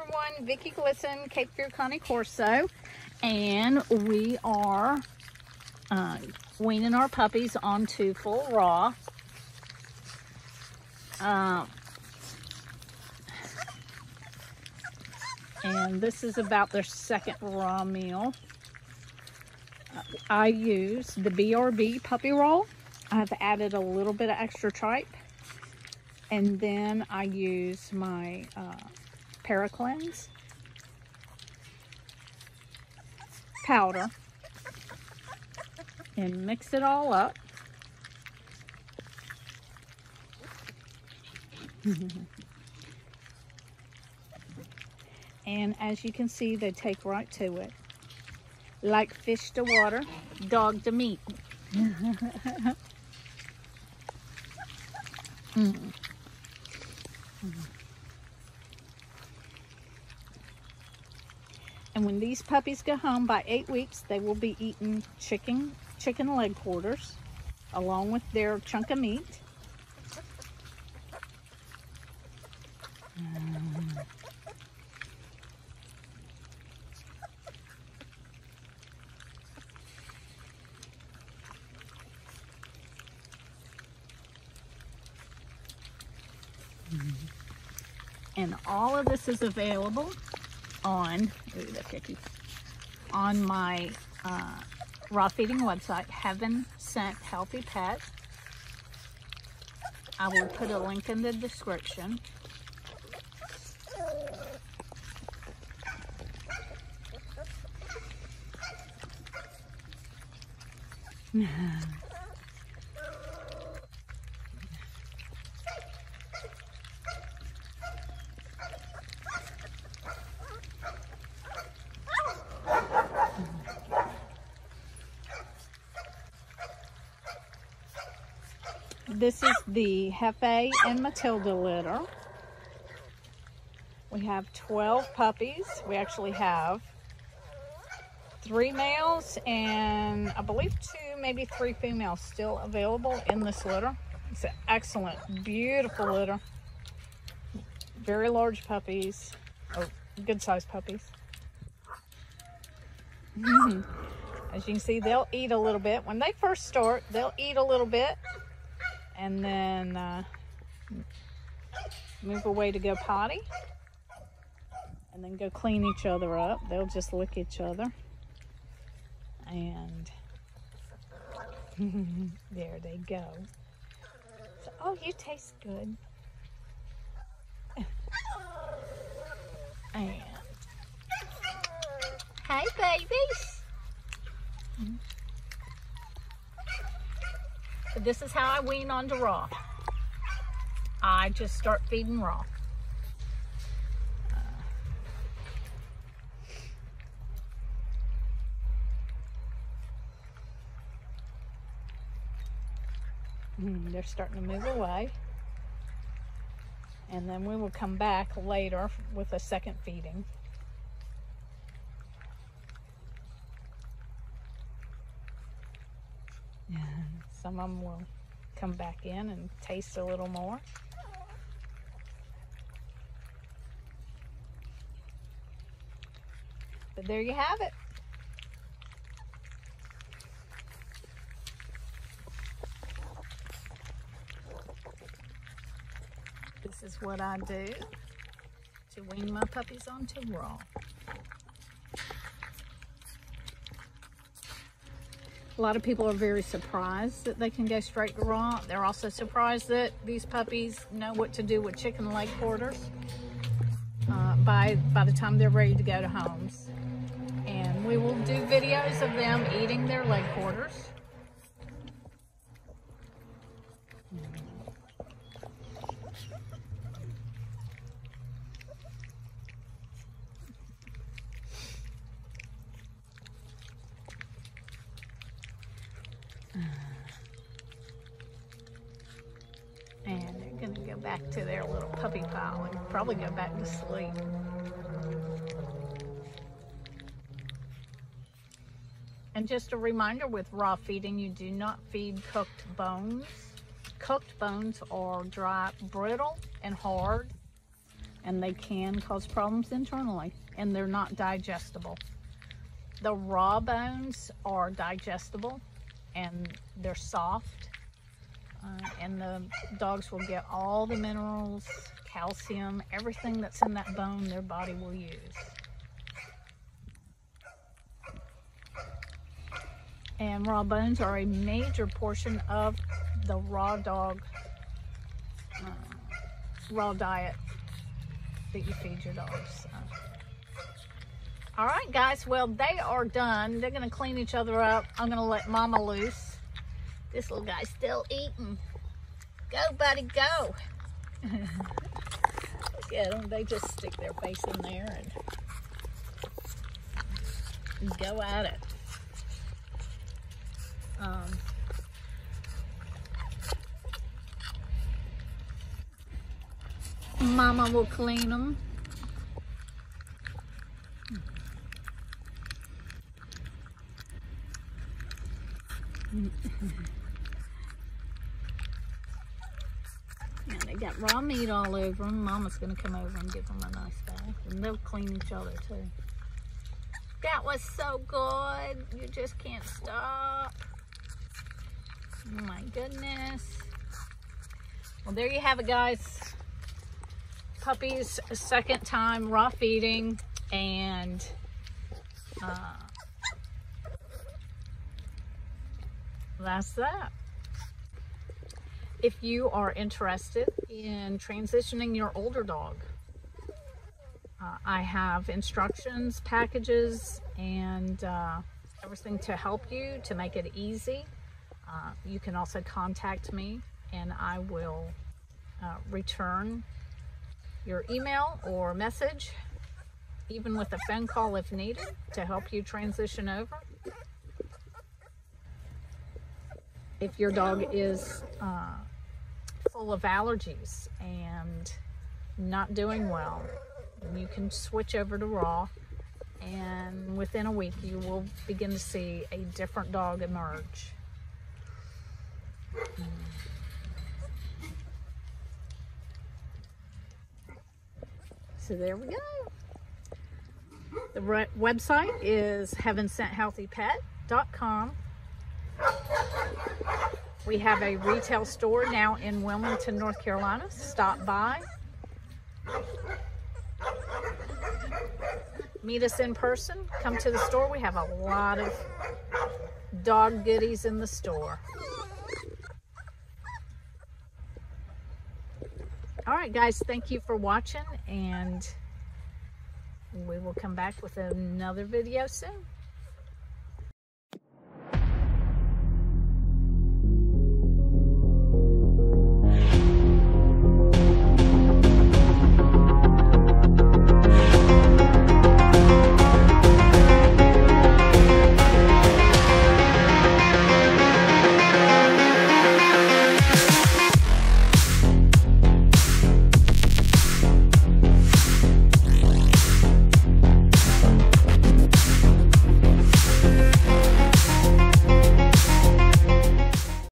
Everyone, Vicki Glisten, Cape Fear Cane Corso, and we are uh, weaning our puppies onto full raw. Uh, and this is about their second raw meal. I use the BRB puppy roll. I've added a little bit of extra tripe. And then I use my uh, Paracleanse powder and mix it all up. and as you can see, they take right to it. Like fish to water, dog to meat. mm. And when these puppies go home by eight weeks, they will be eating chicken, chicken leg quarters along with their chunk of meat. And all of this is available on, ooh, the cookie, on my uh, raw feeding website, Heaven Sent Healthy Pet. I will put a link in the description. This is the Jefe and Matilda litter. We have 12 puppies. We actually have three males and I believe two, maybe three females still available in this litter. It's an excellent, beautiful litter. Very large puppies, or good sized puppies. As you can see, they'll eat a little bit. When they first start, they'll eat a little bit and then uh, move away to go potty and then go clean each other up. They'll just lick each other. And there they go. So, oh, you taste good. and hi, babies. Mm -hmm. This is how I wean onto raw. I just start feeding raw. Hmm, they're starting to move away. And then we will come back later with a second feeding. Some of them will come back in and taste a little more. But there you have it. This is what I do to wean my puppies onto raw. A lot of people are very surprised that they can go straight to raw. They're also surprised that these puppies know what to do with chicken leg quarters uh, by, by the time they're ready to go to homes. And we will do videos of them eating their leg quarters. And they're going to go back to their little puppy pile and probably go back to sleep. And just a reminder with raw feeding, you do not feed cooked bones. Cooked bones are dry, brittle and hard. and they can cause problems internally and they're not digestible. The raw bones are digestible and they're soft uh, and the dogs will get all the minerals, calcium, everything that's in that bone their body will use. And raw bones are a major portion of the raw dog uh, raw diet that you feed your dogs. All right, guys. Well, they are done. They're going to clean each other up. I'm going to let Mama loose. This little guy's still eating. Go, buddy, go. Look at them. They just stick their face in there and go at it. Um, Mama will clean them. yeah, they got raw meat all over them. Mama's gonna come over and give them a nice bath. And they'll clean each other too. That was so good. You just can't stop. Oh my goodness. Well, there you have it, guys. Puppy's second time raw feeding and uh, that's that. If you are interested in transitioning your older dog, uh, I have instructions, packages, and uh, everything to help you to make it easy. Uh, you can also contact me and I will uh, return your email or message, even with a phone call if needed, to help you transition over. If your dog is uh, full of allergies and not doing well, you can switch over to raw and within a week you will begin to see a different dog emerge. Hmm. So there we go. The website is heavensenthealthypet.com. We have a retail store now in Wilmington, North Carolina. Stop by. Meet us in person. Come to the store. We have a lot of dog goodies in the store. All right, guys, thank you for watching, and we will come back with another video soon.